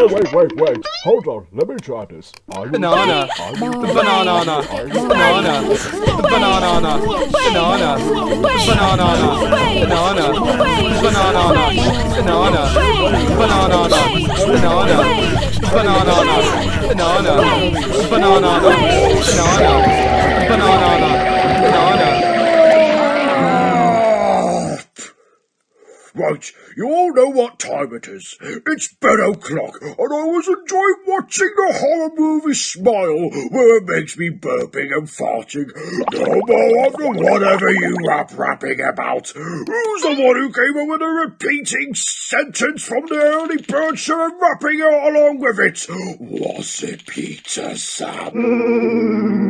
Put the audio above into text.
no, wait, wait, wait. Hold on. Let me try this. Are you Banana. Are you Banana. Banana. Banana. Banana. Banana. Banana. Banana. Banana. Banana. Banana. Banana. Banana. Banana. Right, you all know what time it is. It's bed o'clock, and I was enjoying watching the horror movie Smile, where it makes me burping and farting. No more of the whatever you rap rapping about. Who's the one who came up with a repeating sentence from the early bird show and rapping it along with it? Was it Peter Sam?